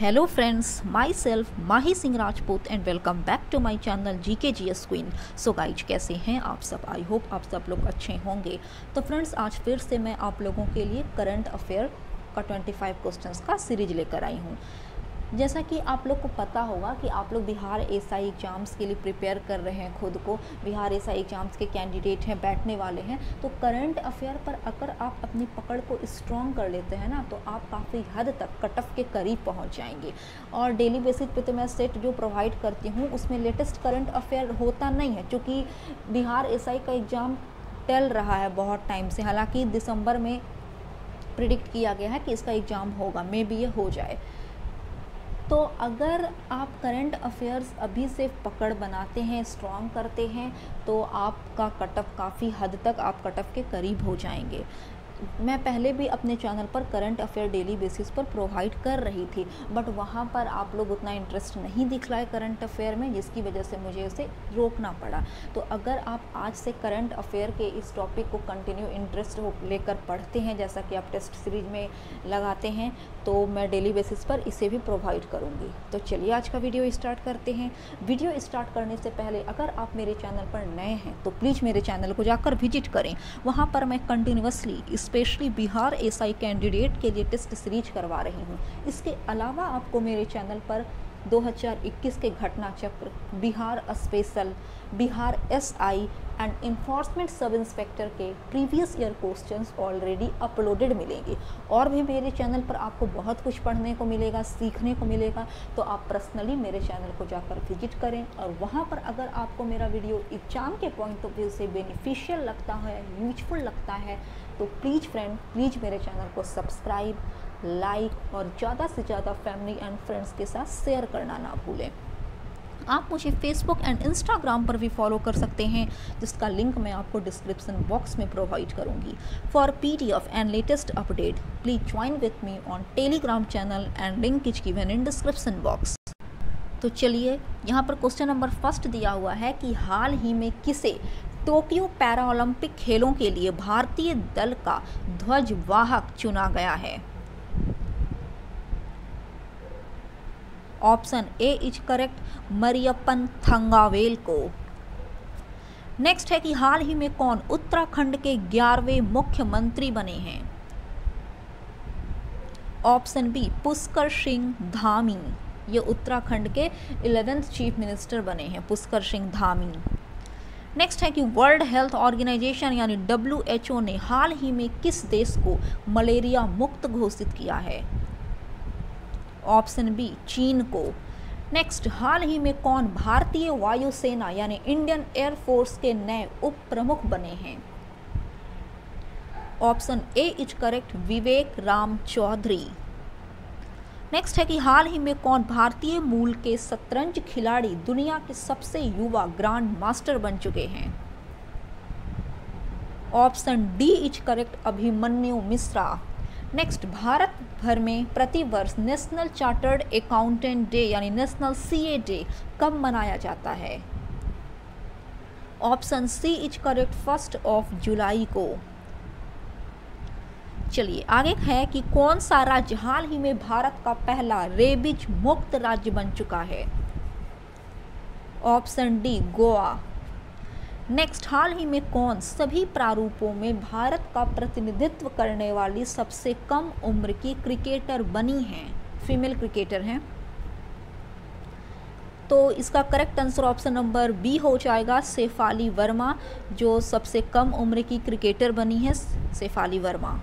Hello friends myself Mahi Singh Rajput and welcome back to my channel G K G S queen so guys कैसे हैं आप सब? I hope आप सब लोग अच्छे होंगे। तो फ्रेंड्स आज फिर से मैं आप लोगों के लिए करंट अफेयर का 25 क्वेश्चंस का सीरीज़ लेकर आई हूँ। जैसा कि आप लोग को पता होगा कि आप लोग बिहार एसआई एग्ज़ाम्स के लिए प्रिपेयर कर रहे हैं खुद को। बिहार एसआई एग्ज़ाम्स के कैंडिडेट हैं, बैठने वाले हैं। तो करंट अफेयर पर अगर आप अपनी पकड़ को स्ट्रॉन्ग कर लेते हैं ना तो आप काफ़ी हद तक कट ऑफ़ के करीब पहुँच जाएँगे। और डेली बेसिस पे तो मैं सेट जो प्रोवाइड करती हूँ, उसमें लेटेस्ट करंट अफेयर होता नहीं है चूँकि बिहार एसआई का एग्ज़ाम टल रहा है बहुत टाइम से। हालाँकि दिसंबर में प्रिडिक्ट किया गया है कि इसका एग्ज़ाम होगा मे बी ये हो जाए। तो अगर आप करंट अफेयर्स अभी से पकड़ बनाते हैं स्ट्रॉन्ग करते हैं तो आपका कटअप काफ़ी हद तक आप कटअप के करीब हो जाएँगे। मैं पहले भी अपने चैनल पर करंट अफेयर डेली बेसिस पर प्रोवाइड कर रही थी, बट वहाँ पर आप लोग उतना इंटरेस्ट नहीं दिखलाए करंट अफेयर में, जिसकी वजह से मुझे उसे रोकना पड़ा। तो अगर आप आज से करंट अफेयर के इस टॉपिक को कंटिन्यू इंटरेस्ट लेकर पढ़ते हैं, जैसा कि आप टेस्ट सीरीज़ में लगाते हैं तो मैं डेली बेसिस पर इसे भी प्रोवाइड करूँगी। तो चलिए आज का वीडियो स्टार्ट करते हैं। वीडियो स्टार्ट करने से पहले अगर आप मेरे चैनल पर नए हैं तो प्लीज़ मेरे चैनल को जाकर विज़िट करें। वहाँ पर मैं continuously specially Bihar SI candidate के लिए टेस्ट सीरीज़ करवा रही हूँ। इसके अलावा आपको मेरे चैनल पर 2021 के Ghatna Chakra Bihar special Bihar SI and enforcement sub inspector के previous year questions already uploaded मिलेंगे। और भी मेरे चैनल पर आपको बहुत कुछ पढ़ने को मिलेगा, सीखने को मिलेगा तो आप पर्सनली मेरे चैनल को जाकर विज़िट करें। और वहाँ पर अगर आपको मेरा वीडियो एग्ज़ाम के पॉइंट ऑफ़ व्यू से बेनिफिशियल लगता है यूजफुल लगता है तो प्लीज़ फ्रेंड प्लीज़ मेरे चैनल को सब्सक्राइब लाइक और ज़्यादा से ज़्यादा फैमिली एंड फ्रेंड्स के साथ शेयर करना ना भूलें। आप मुझे फेसबुक एंड इंस्टाग्राम पर भी फॉलो कर सकते हैं, जिसका लिंक मैं आपको डिस्क्रिप्शन बॉक्स में प्रोवाइड करूँगी। For P D F and latest update please join with me on Telegram channel and link is given in description box तो चलिए, यहाँ पर क्वेश्चन नंबर फ़र्स्ट दिया हुआ है कि हाल ही में किसे टोक्यो पैरालंपिक खेलों के लिए भारतीय दल का ध्वजवाहक चुना गया है। Option A is correct, Mariyappan Thangavel को। नेक्स्ट है कि हाल ही में कौन उत्तराखंड के ग्यारहवें मुख्यमंत्री बने हैं? Option B, Pushkar Singh Dhami. ये उत्तराखंड के इलेवेंथ चीफ मिनिस्टर बने हैं, पुष्कर सिंह धामी। नेक्स्ट है कि वर्ल्ड हेल्थ ऑर्गेनाइजेशन यानी डब्ल्यू ने हाल ही में किस देश को मलेरिया मुक्त घोषित किया है? ऑप्शन बी चीन को। नेक्स्ट हाल ही में कौन भारतीय वायुसेना यानी इंडियन एयरफोर्स के नए उप प्रमुख बने हैं? Option A is correct Vivek Ram Chaudhary next है कि हाल ही में कौन भारतीय मूल के शतरंज खिलाड़ी दुनिया के सबसे युवा ग्रांड मास्टर बन चुके हैं? Option D is correct Abhimanyu Mishra. Next Bharat भर में प्रति वर्ष नेशनल चार्टर्ड अकाउंटेंट डे यानी नेशनल सीए डे कब मनाया जाता है? Option C is correct first of July को। चलिए आगे है कि कौन सा राज्य हाल ही में भारत का पहला रेबिज मुक्त राज्य बन चुका है? Option D, Goa. नेक्स्ट, हाल ही में कौन सभी प्रारूपों में भारत का प्रतिनिधित्व करने वाली सबसे कम उम्र की क्रिकेटर बनी हैं? फीमेल क्रिकेटर हैं। तो इसका correct answer option number B हो जाएगा सेफाली वर्मा, जो सबसे कम उम्र की क्रिकेटर बनी है सेफाली वर्मा।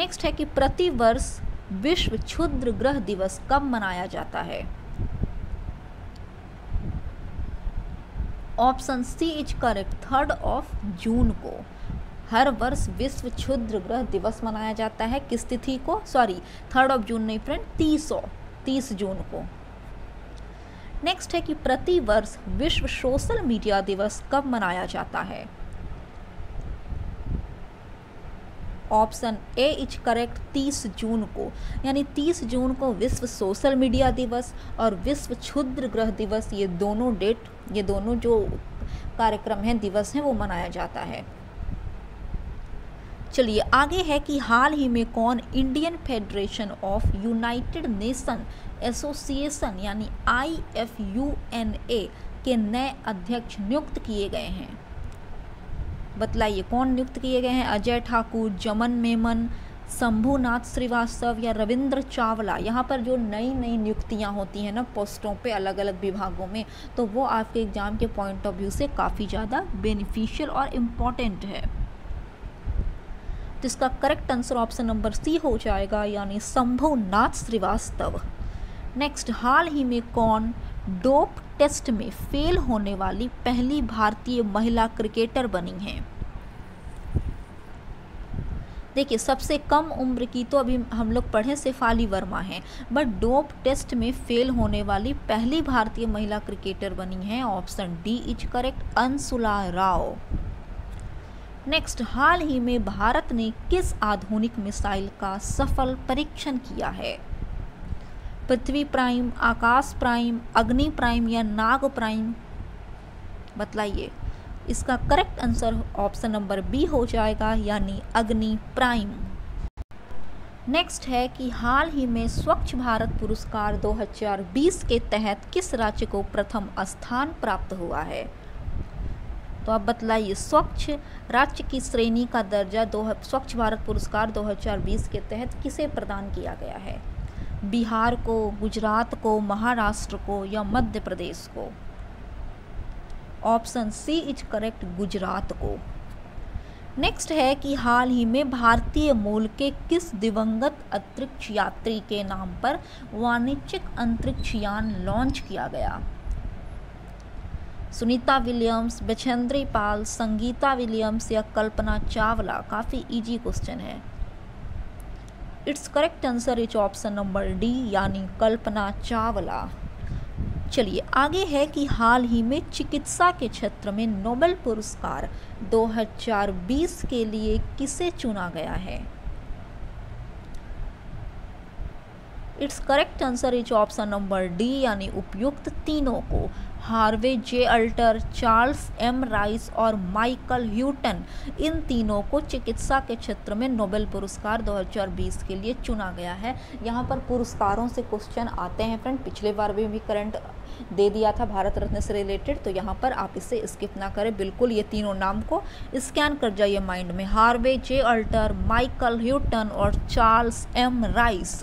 नेक्स्ट है कि प्रति वर्ष विश्व क्षुद्र ग्रह दिवस कब मनाया जाता है? Option C is correct third of June को। हर वर्ष विश्व क्षुद्र ग्रह दिवस मनाया जाता है। किस तिथि को? सॉरी थर्ड ऑफ़ जून नहीं फ्रेंड तीस तीस जून को। नेक्स्ट है कि प्रति वर्ष विश्व सोशल मीडिया दिवस कब मनाया जाता है? Option A is correct 30 June को, यानी 30 जून को विश्व सोशल मीडिया दिवस और विश्व क्षुद्र ग्रह दिवस, ये दोनों डेट, ये दोनों जो कार्यक्रम हैं, दिवस हैं, वो मनाया जाता है। चलिए, आगे है कि हाल ही में कौन Indian Federation of United Nation Association, यानी I F U N A, के नए अध्यक्ष नियुक्त किए गए हैं। बतलाइए, कौन नियुक्त किए गए हैं? अजय ठाकुर, जमन मेमन, शंभुनाथ श्रीवास्तव या रविंद्र चावला? यहाँ पर जो नई नई नियुक्तियाँ होती हैं ना, पोस्टों पे अलग अलग विभागों में तो वो आपके एग्ज़ाम के पॉइंट ऑफ़ व्यू से काफ़ी ज़्यादा बेनिफिशियल और इंपॉर्टेंट है। तो इसका correct answer option number C हो जाएगा, यानी शंभुनाथ श्रीवास्तव। नेक्स्ट हाल ही में कौन डोप टेस्ट में फेल होने वाली पहली भारतीय महिला क्रिकेटर बनी हैं। देखिए, सबसे कम उम्र की तो अभी हम लोग पढ़े शेफाली वर्मा हैं, बट डोप टेस्ट में फेल होने वाली पहली भारतीय महिला क्रिकेटर बनी है, option D is correct, Anshula Rao. Next, हाल ही में भारत ने किस आधुनिक मिसाइल का सफल परीक्षण किया है? Prithvi prime, Akash prime, Agni prime या नाग प्राइम? बतलाइए। इसका correct answer option number B हो जाएगा, यानी अग्नि प्राइम। नेक्स्ट है कि हाल ही में स्वच्छ भारत पुरस्कार 2020 के तहत किस राज्य को प्रथम स्थान प्राप्त हुआ है? तो आप बतलाइए, स्वच्छ राज्य की श्रेणी का दर्जा दो स्वच्छ भारत पुरस्कार 2020 के तहत किसे प्रदान किया गया है? बिहार को, गुजरात को, महाराष्ट्र को या मध्य प्रदेश को। Option C is correct, Gujarat को। नेक्स्ट है कि हाल ही में भारतीय मूल के किस दिवंगत अंतरिक्ष यात्री के नाम पर वाणिज्यिक अंतरिक्ष यान लॉन्च किया गया? सुनीता विलियम्स, बछेंद्री पाल, संगीता विलियम्स या कल्पना चावला? काफ़ी इजी क्वेश्चन है। It's correct answer is option number D यानी कल्पना चावला। चलिए, आगे है कि हाल ही में चिकित्सा के क्षेत्र में नोबेल पुरस्कार 2020 के लिए किसे चुना गया है? It's correct answer is option number D यानी उपयुक्त तीनों को। Harvey J. Alter Charles M. Rice और माइकल ह्यूटन इन तीनों को चिकित्सा के क्षेत्र में नोबेल पुरस्कार 2020 के लिए चुना गया है। यहाँ पर पुरस्कारों से क्वेश्चन आते हैं फ्रेंड। पिछले बार भी, भी करंट दे दिया था भारत रत्न से रिलेटेड। तो यहाँ पर आप इसे स्किप ना करें। बिल्कुल ये तीनों नाम को स्कैन कर जाइए माइंड में। Harvey J. Alter Michael Houghton और चार्ल्स एम. राइस।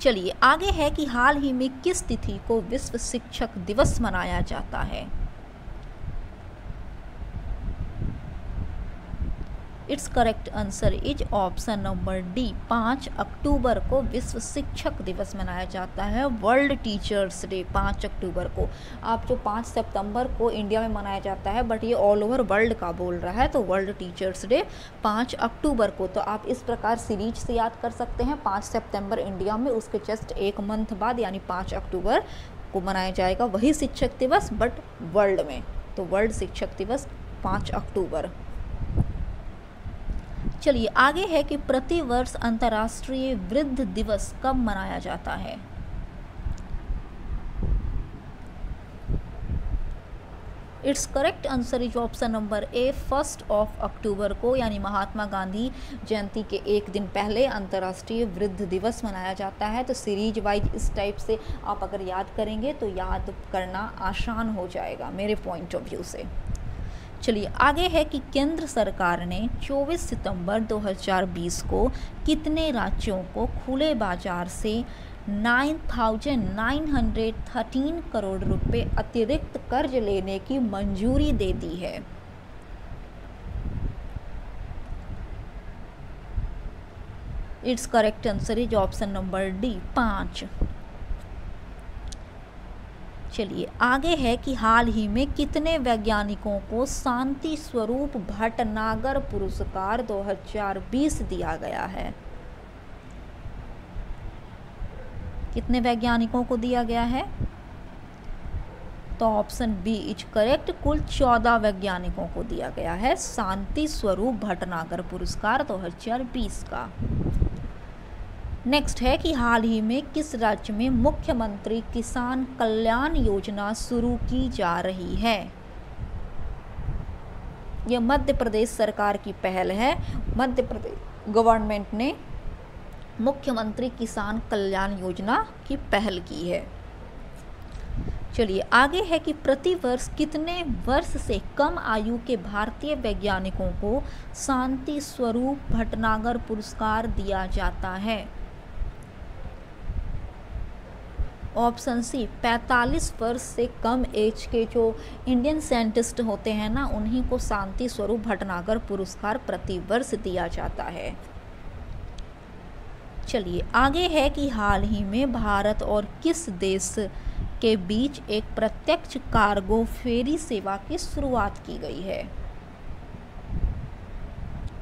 चलिए आगे है कि हाल ही में किस तिथि को विश्व शिक्षक दिवस मनाया जाता है? It's correct answer is option number D. पाँच अक्टूबर को विश्व शिक्षक दिवस मनाया जाता है, वर्ल्ड टीचर्स डे, पाँच अक्टूबर को। आप जो पाँच सितंबर को इंडिया में मनाया जाता है, बट ये ऑल ओवर वर्ल्ड का बोल रहा है तो वर्ल्ड टीचर्स डे पाँच अक्टूबर को। तो आप इस प्रकार सीरीज़ से याद कर सकते हैं, पाँच सितंबर इंडिया में, उसके जस्ट एक मंथ बाद, यानी पाँच अक्टूबर को मनाया जाएगा वही शिक्षक दिवस, बट वर्ल्ड में। तो वर्ल्ड शिक्षक दिवस पाँच अक्टूबर। चलिए, आगे है कि प्रति वर्ष अंतर्राष्ट्रीय वृद्ध दिवस कब मनाया जाता है? It's correct answer is option number A first of October को, यानी महात्मा गांधी जयंती के एक दिन पहले अंतर्राष्ट्रीय वृद्ध दिवस मनाया जाता है। तो सीरीज़ वाइज इस टाइप से आप अगर याद करेंगे तो याद करना आसान हो जाएगा, मेरे पॉइंट ऑफ़ व्यू से। चलिए आगे है कि केंद्र सरकार ने 24 सितंबर 2020 को कितने राज्यों को खुले बाज़ार से 9,913 करोड़ रुपए अतिरिक्त कर्ज लेने की मंजूरी दे दी है। It's correct answer is option number D पाँच। चलिए, आगे है कि हाल ही में कितने वैज्ञानिकों को शांति स्वरूप भटनागर पुरस्कार 2020 दिया गया है? कितने वैज्ञानिकों को दिया गया है? तो ऑप्शन बी इज़ करेक्ट, कुल चौदह वैज्ञानिकों को दिया गया है शांति स्वरूप भटनागर पुरस्कार 2020 का। नेक्स्ट है कि हाल ही में किस राज्य में मुख्यमंत्री किसान कल्याण योजना शुरू की जा रही है? यह मध्य प्रदेश सरकार की पहल है। मध्य प्रदेश गवर्नमेंट ने मुख्यमंत्री किसान कल्याण योजना की पहल की है। चलिए, आगे है कि प्रति वर्ष कितने वर्ष से कम आयु के भारतीय वैज्ञानिकों को शांति स्वरूप भटनागर पुरस्कार दिया जाता है? ऑप्शन सी 45 वर्ष से कम एज के जो इंडियन साइंटिस्ट होते हैं ना, उन्हीं को शांति स्वरूप भटनागर पुरस्कार प्रति वर्ष दिया जाता है। चलिए, आगे है कि हाल ही में भारत और किस देश के बीच एक प्रत्यक्ष कार्गो फेरी सेवा की शुरुआत की गई है?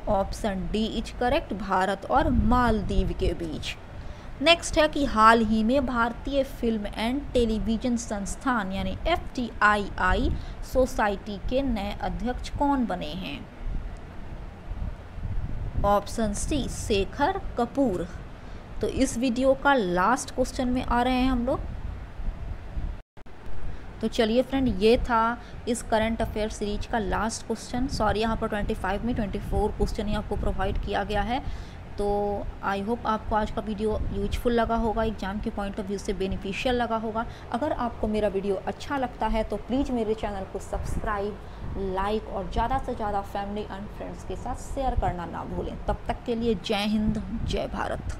Option D, is correct, Bharat और मालदीव के बीच। नेक्स्ट है कि हाल ही में भारतीय फ़िल्म एंड टेलीविज़न संस्थान, यानी एफटीआईआई सोसाइटी के नए अध्यक्ष कौन बने हैं? Option C, Shekhar Kapoor. तो इस वीडियो का लास्ट क्वेश्चन में आ रहे हैं हम लोग। तो चलिए फ्रेंड, ये था इस करंट अफेयर सीरीज़ का लास्ट क्वेश्चन। सॉरी, यहाँ पर 25 में 24 क्वेश्चन ही आपको प्रोवाइड किया गया है। तो आई होप आपको आज का वीडियो यूजफुल लगा होगा एग्ज़ाम के पॉइंट ऑफ़ व्यू से बेनिफिशियल लगा होगा। अगर आपको मेरा वीडियो अच्छा लगता है तो प्लीज़ मेरे चैनल को सब्सक्राइब लाइक और ज़्यादा से ज़्यादा फैमिली एंड फ्रेंड्स के साथ शेयर करना ना भूलें। तब तक के लिए जय हिंद, जय भारत।